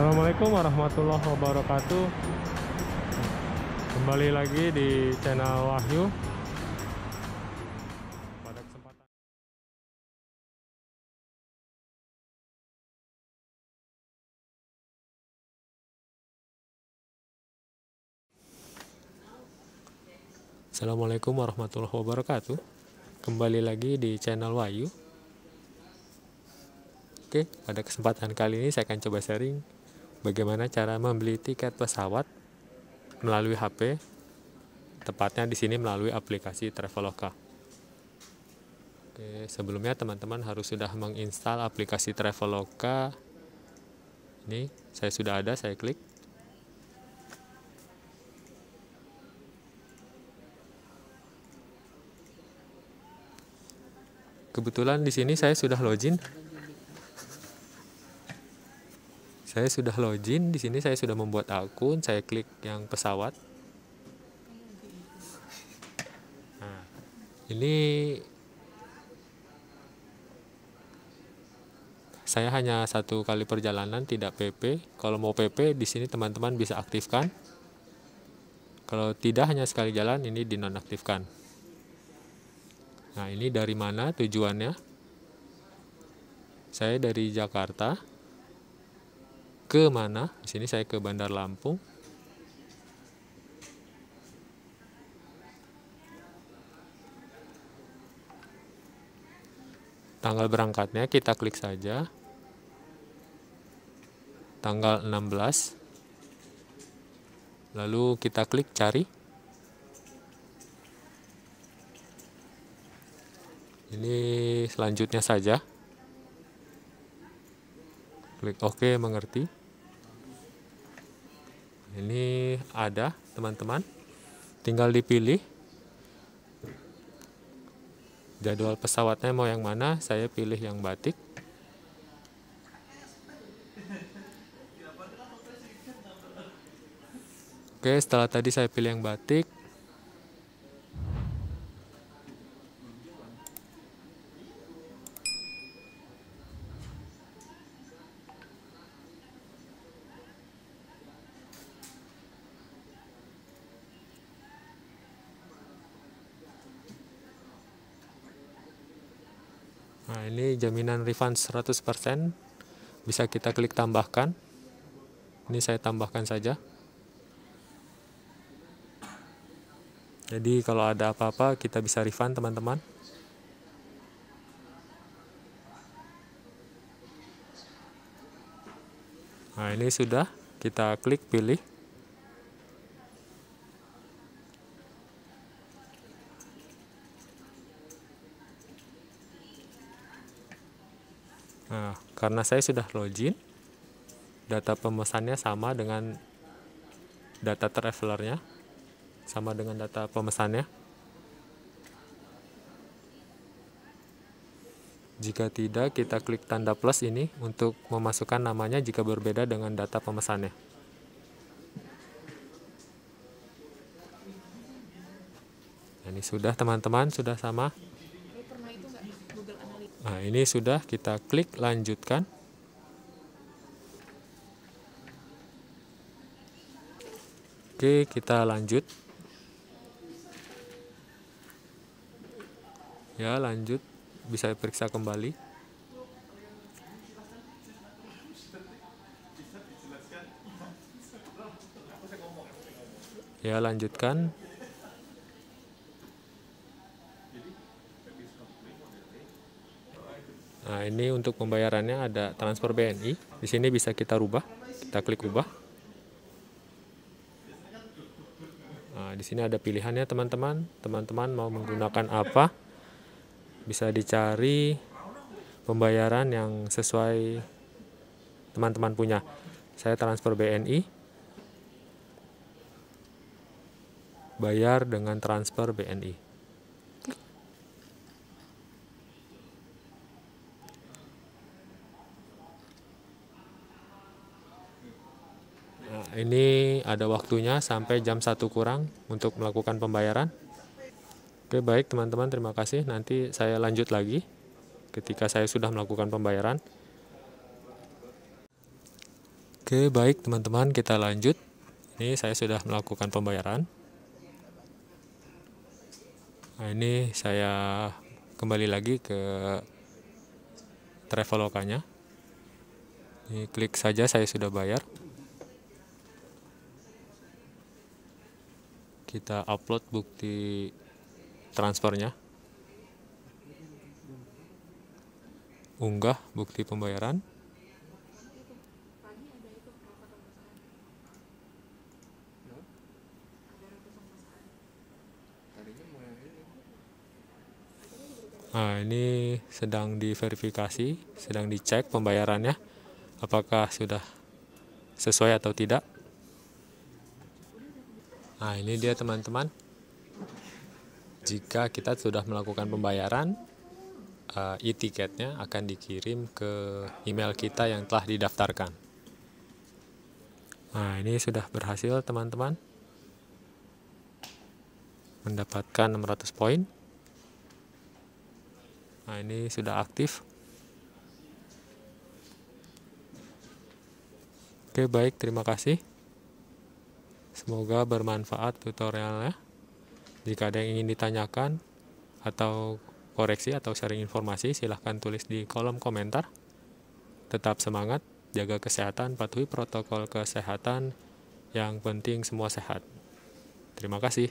Assalamualaikum warahmatullahi wabarakatuh. Kembali lagi di channel Wahyu. Pada kesempatan Assalamualaikum warahmatullahi wabarakatuh. Kembali lagi di channel Wahyu. Oke, pada kesempatan kali ini saya akan coba sharing bagaimana cara membeli tiket pesawat melalui HP, tepatnya di sini melalui aplikasi Traveloka. Oke, sebelumnya teman-teman harus sudah menginstal aplikasi Traveloka. Ini saya sudah ada, saya klik. Kebetulan di sini saya sudah login Saya sudah login di sini saya sudah membuat akun, saya klik yang pesawat. Nah, ini saya hanya satu kali perjalanan tidak PP. Kalau mau PP di sini teman-teman bisa aktifkan. Kalau tidak hanya sekali jalan ini dinonaktifkan. Nah, ini dari mana tujuannya? Saya dari Jakarta ke mana? Di sini saya ke Bandar Lampung. Tanggal berangkatnya kita klik saja. Tanggal 16. Lalu kita klik cari. Ini selanjutnya saja. Klik OK mengerti ini ada teman-teman tinggal dipilih. Jadwal pesawatnya mau yang mana saya pilih yang batik. Oke setelah tadi saya pilih yang batik Nah, ini jaminan refund 100%. Bisa kita klik tambahkan. Ini saya tambahkan saja. Jadi kalau ada apa-apa kita bisa refund teman-teman. Nah, ini sudah kita klik pilih. Nah, karena saya sudah login, data pemesannya sama dengan data travelernya, sama dengan data pemesannya. Jika tidak, kita klik tanda plus ini untuk memasukkan namanya jika berbeda dengan data pemesannya. Ini sudah teman-teman, sudah sama. Nah, ini sudah kita klik lanjutkan. Oke, kita lanjut. Ya, lanjut. Bisa periksa kembali. Ya, lanjutkan. Nah, ini untuk pembayarannya ada transfer BNI. Di sini bisa kita rubah. Kita klik ubah. Nah, di sini ada pilihannya teman-teman. Teman-teman mau menggunakan apa? Bisa dicari pembayaran yang sesuai teman-teman punya. Saya transfer BNI. Bayar dengan transfer BNI. Ini ada waktunya sampai jam 1 kurang untuk melakukan pembayaran. Oke, baik teman-teman, terima kasih. Nanti saya lanjut lagi ketika saya sudah melakukan pembayaran. Oke, baik teman-teman, kita lanjut. Ini saya sudah melakukan pembayaran. Nah, ini saya kembali lagi ke Travelokanya. Ini klik saja saya sudah bayar. Kita upload bukti transfernya. Unggah bukti pembayaran. Nah, ini sedang diverifikasi, sedang dicek pembayarannya, apakah sudah sesuai atau tidak. Nah, ini dia teman-teman. Jika kita sudah melakukan pembayaran, uh, e-tiketnya akan dikirim ke email kita yang telah didaftarkan. Nah, ini sudah berhasil teman-teman. Mendapatkan 600 poin. Nah, ini sudah aktif. Oke, baik, terima kasih. Semoga bermanfaat tutorialnya. Jika ada yang ingin ditanyakan atau koreksi atau sharing informasi, silahkan tulis di kolom komentar. Tetap semangat, jaga kesehatan, patuhi protokol kesehatan. Yang penting semua sehat. Terima kasih.